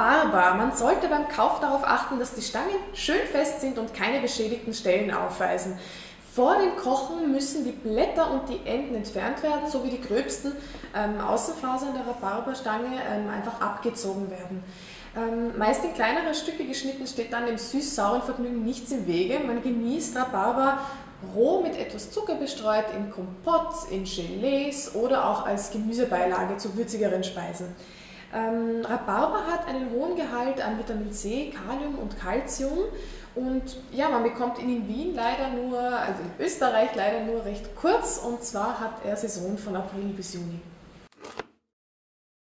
Rhabarber. Man sollte beim Kauf darauf achten, dass die Stangen schön fest sind und keine beschädigten Stellen aufweisen. Vor dem Kochen müssen die Blätter und die Enden entfernt werden, sowie die gröbsten ähm, Außenfasern der Rhabarberstange ähm, einfach abgezogen werden. Ähm, meist in kleinere Stücke geschnitten steht dann dem süß-sauren Vergnügen nichts im Wege. Man genießt Rhabarber roh mit etwas Zucker bestreut in Kompotts, in Gelees oder auch als Gemüsebeilage zu würzigeren Speisen. Ähm, Rhabarber hat einen hohen Gehalt an Vitamin C, Kalium und Calcium und ja, man bekommt ihn in Wien leider nur, also in Österreich leider nur recht kurz und zwar hat er Saison von April bis Juni.